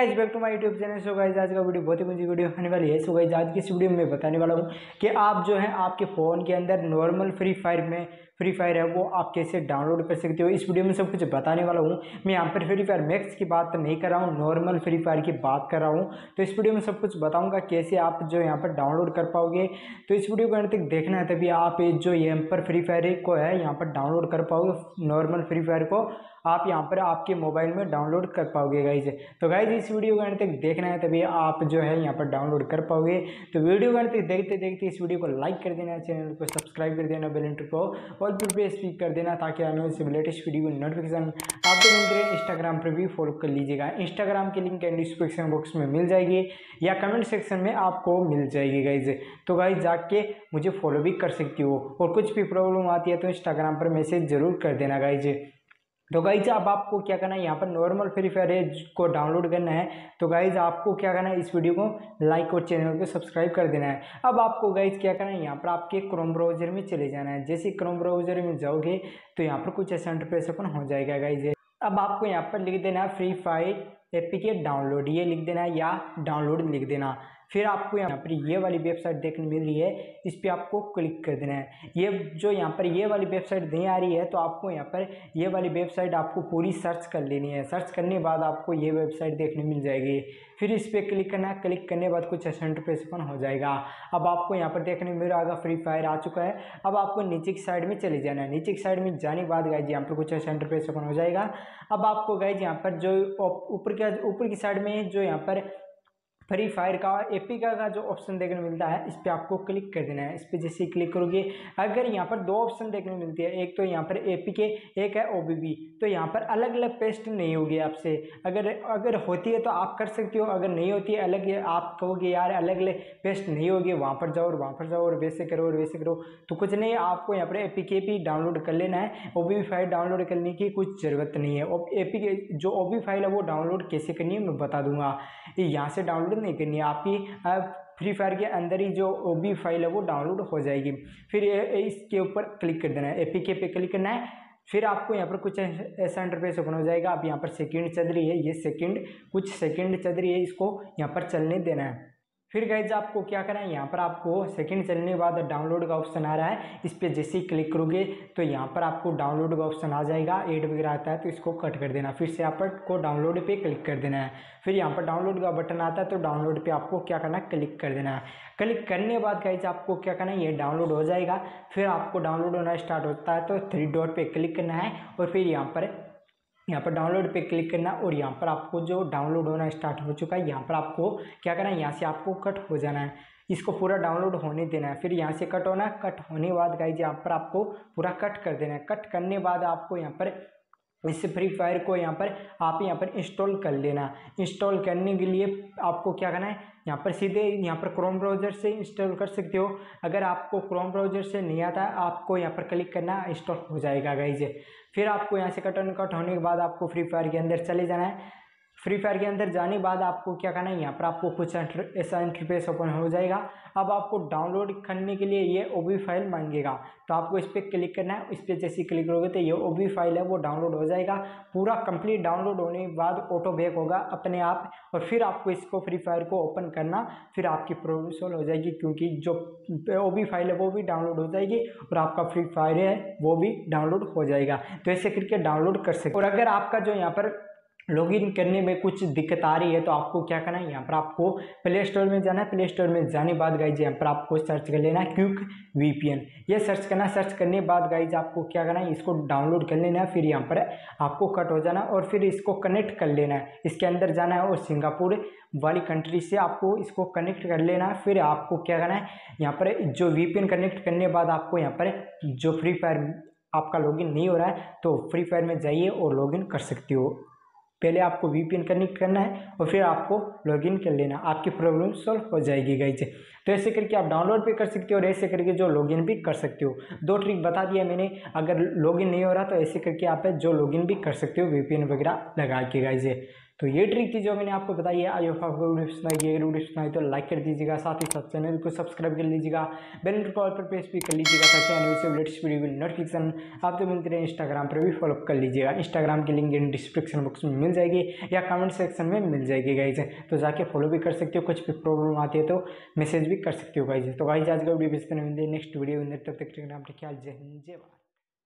Guys back to my YouTube channel so guys आज का video बहुत ही मुझे वीडियो आने वाली है। सो गाइज़ आज की इस वीडियो मैं बताने वाला हूँ कि आप जो है, आपके फ़ोन के अंदर नॉर्मल फ्री फायर में फ्री फायर है, वो आप कैसे डाउनलोड कर सकते हो? इस वीडियो में सब कुछ बताने वाला हूँ। मैं यहाँ पर फ्री फायर मैक्स की बात नहीं कर रहा हूँ नॉर्मल फ्री फायर की बात कर रहा हूँ। तो इस वीडियो में सब कुछ बताऊँगा, कैसे आप जो यहाँ पर डाउनलोड कर पाओगे। तो इस वीडियो को अंत तक देखना है, तभी आप जो यहाँ पर फ्री फायर को है, यहाँ पर डाउनलोड कर पाओगे नॉर्मल फ्री फायर को। आप यहाँ पर आपके मोबाइल में डाउनलोड कर पाओगे गाइज़ तो गाइज़ इस वीडियो को अंत तक देखना है, तभी आप जो है यहाँ पर डाउनलोड कर पाओगे। तो वीडियो को अंत तक देखते देखते इस वीडियो को लाइक कर देना चैनल को सब्सक्राइब कर देना बेल इंटर को। और फिर पे स्पीक कर देना ताकि आने वाले लेटेस्ट वीडियो नोटिफिकेशन आप मिल इंस्टाग्राम पर भी फॉलो कर लीजिएगा। इंस्टाग्राम की लिंक डिस्क्रिप्शन बॉक्स में मिल जाएगी या कमेंट सेक्शन में आपको मिल जाएगी गाइज़ तो गाइज़ जाके मुझे फॉलो भी कर सकती हो। और कुछ भी प्रॉब्लम आती है तो इंस्टाग्राम पर मैसेज ज़रूर कर देना गाइज़ तो गाइज़ अब आपको क्या करना है? यहाँ पर नॉर्मल फ्री फायर है को डाउनलोड करना है। तो गाइज़ आपको क्या करना है? इस वीडियो को लाइक और चैनल को सब्सक्राइब कर देना है। अब आपको गाइज़ क्या करना है? यहाँ पर आपके क्रोम ब्राउज़र में चले जाना है। जैसे क्रोम ब्राउज़र में जाओगे तो यहाँ पर कुछ ऐसा इंटरफेस ओपन हो जाएगा गाइज़ अब आपको यहाँ पर लिख देना है फ्री फायर एपीके डाउनलोड ये लिख देना है या डाउनलोड लिख देना। फिर आपको यहाँ पर ये वाली वेबसाइट देखने मिल रही है, इस पर आपको क्लिक कर देना है। ये जो यहाँ पर ये वाली वेबसाइट नहीं आ रही है तो आपको यहाँ पर ये वाली वेबसाइट आपको पूरी सर्च कर लेनी है। सर्च करने के बाद आपको ये वेबसाइट देखने मिल जाएगी। फिर इस पर क्लिक करना है। क्लिक करने के बाद कुछ सेंटर पेज ओपन हो जाएगा। अब आपको यहाँ पर देखने मिल रहा है फ्री फायर आ चुका है। अब आपको नीचे की साइड में चले जाना है। नीचे की साइड में जाने के बाद गाइज़ यहाँ पर कुछ सेंटर पेज ओपन हो जाएगा। अब आपको गाइज़ यहाँ पर जो ऊपर के, ऊपर की साइड में जो यहाँ पर फ्री फायर का एपिका का जो ऑप्शन देखने को मिलता है, इस पर आपको क्लिक कर देना है। इस पर जैसे क्लिक करोगे, अगर यहाँ पर दो ऑप्शन देखने मिलती है, एक तो यहाँ पर ए पी एपीके एक है ओ बी ओबीबी तो यहाँ पर अलग अलग पेस्ट नहीं होगी आपसे। अगर अगर होती है तो आप कर सकते हो, अगर नहीं होती है, अलग आप कहोगे, यार अलग अलग पेस्ट नहीं होगी, वहाँ पर जाओ और वहाँ पर जाओ और वैसे करो और वैसे करो। तो कुछ नहीं, आपको यहाँ पर ए पी के भी डाउनलोड कर लेना है। ओ बी फ़ाइल डाउनलोड करने की कुछ ज़रूरत नहीं है। ए पी के जो ओ बी फ़ाइल है, वो डाउनलोड कैसे करनी है, मैं बता दूँगा। यहाँ से डाउनलोड नहीं करनी है। आपकी फ्री फायर के अंदर ही जो ओ बी फ़ाइल है वो डाउनलोड हो जाएगी। फिर इसके ऊपर क्लिक कर देना है। ए पे क्लिक करना है। फिर आपको यहाँ पर कुछ ऐसा इंटरफेस ओपन हो जाएगा। आप यहाँ पर सेकंड चल रही है। ये सेकंड कुछ सेकंड चल रही है। इसको यहाँ पर चलने देना है। फिर गाइज़ आपको क्या करना है? यहाँ पर आपको सेकंड चलने के बाद डाउनलोड का ऑप्शन आ रहा है। इस पर जैसे ही क्लिक करोगे तो यहाँ पर आपको डाउनलोड का ऑप्शन आ जाएगा। एड वगैरह आता है तो इसको कट कर देना। फिर से यहाँ पर को डाउनलोड पे क्लिक कर देना है। फिर यहाँ पर डाउनलोड का बटन आता है तो डाउनलोड पे आपको क्या करना है? क्लिक कर देना है। क्लिक करने के बाद गाइज़ आपको क्या करना है? ये डाउनलोड हो जाएगा। फिर आपको डाउनलोड होना स्टार्ट होता है तो थ्री डॉट पर क्लिक करना है। और फिर यहाँ पर यहाँ पर डाउनलोड पे क्लिक करना और यहाँ पर आपको जो डाउनलोड होना स्टार्ट हो चुका है, यहाँ पर आपको क्या करना है? यहाँ से आपको कट हो जाना है। इसको पूरा डाउनलोड होने देना है। फिर यहाँ से कट होना है। कट होने बाद गाइज़ यहाँ पर आपको पूरा कट कर देना है। कट करने बाद आपको यहाँ पर इस फ्री फायर को यहाँ पर आप यहाँ पर इंस्टॉल कर लेना। इंस्टॉल करने के लिए आपको क्या करना है? यहाँ पर सीधे यहाँ पर क्रोम ब्राउज़र से इंस्टॉल कर सकते हो। अगर आपको क्रोम ब्राउज़र से नहीं आता, आपको यहाँ पर क्लिक करना इंस्टॉल हो जाएगा गाइज़ फिर आपको यहाँ से कट ऑन कट होने के बाद आपको फ्री फायर के अंदर चले जाना है। फ्री फायर के अंदर जाने बाद आपको क्या करना है, यहाँ पर आपको कुछ ऐसा इंटरफेस ओपन हो जाएगा। अब आपको डाउनलोड करने के लिए ये ओबी फ़ाइल मांगेगा। तो आपको इस पर क्लिक करना है, इस पर जैसे क्लिक करोगे तो ये ओ फ़ाइल है, वो डाउनलोड हो जाएगा। पूरा कंप्लीट डाउनलोड होने के बाद ऑटो बैक होगा अपने आप और फिर आपको इसको फ्री फायर को ओपन करना, फिर आपकी प्रॉब्लम सॉल्व हो जाएगी क्योंकि जो ओबी फ़ाइल है वो भी डाउनलोड हो जाएगी और आपका फ्री फायर है, वो भी डाउनलोड हो जाएगा। तो ऐसे करके डाउनलोड कर सकते और अगर आपका जो यहाँ पर लॉगिन करने में कुछ दिक्कत आ रही है तो आपको क्या करना है? यहाँ पर आपको प्ले स्टोर में जाना है। प्ले स्टोर में जाने बाद गाइज़ यहाँ पर आपको सर्च कर लेना है क्यूक वीपीएन ये सर्च करना सर्च करने बाद गाइज़ आपको क्या करना है? इसको डाउनलोड कर लेना है, फिर यहाँ पर आपको कट हो जाना और फिर इसको कनेक्ट कर लेना है। इसके अंदर जाना है और सिंगापुर वाली कंट्री से आपको इसको कनेक्ट कर लेना है। फिर आपको क्या करना है? यहाँ पर जो वीपीएन कनेक्ट करने बाद आपको यहाँ पर जो फ्री फायर आपका लॉगिन नहीं हो रहा है तो फ्री फायर में जाइए और लॉगिन कर सकते हो। पहले आपको वीपीएन कनेक्ट करना है और फिर आपको लॉगिन कर लेना आपकी प्रॉब्लम सॉल्व हो जाएगी गाइज़ तो ऐसे करके आप डाउनलोड भी कर सकते हो और ऐसे करके जो लॉगिन भी कर सकते हो। दो ट्रिक बता दिया मैंने। अगर लॉगिन नहीं हो रहा तो ऐसे करके आप जो लॉगिन भी कर सकते हो वीपीएन वगैरह लगा के गाइज़ तो ये ट्रिक थी जो मैंने आपको बताई है। आई ऑफ़ आपको वीडियो सुनाई अगर वीडियो सुनाई तो लाइक कर दीजिएगा, साथ ही साथ चैनल को सब्सक्राइब कर लीजिएगा। बेल कॉल पर प्रेस भी कर लीजिएगा ताकि आने से लेटेस्ट वीडियो की नोटिफिकेशन आपको मिलती रहे। इंस्टाग्राम पर भी फॉलो कर लीजिएगा। इंस्टाग्राम की लिंक डिस्क्रिप्शन बॉक्स में मिल जाएगी या कमेंट सेक्शन में मिल जाएगी गाइज़ तो जाके फॉलो भी कर सकते हो। कुछ भी प्रॉब्लम आती है तो मैसेज भी कर सकते हो गाइज़ तो गाइज़ आज का वीडियो बेचते मिलते नेक्स्ट वीडियो तब तक ख्याल। जय हिंद, जय भारत।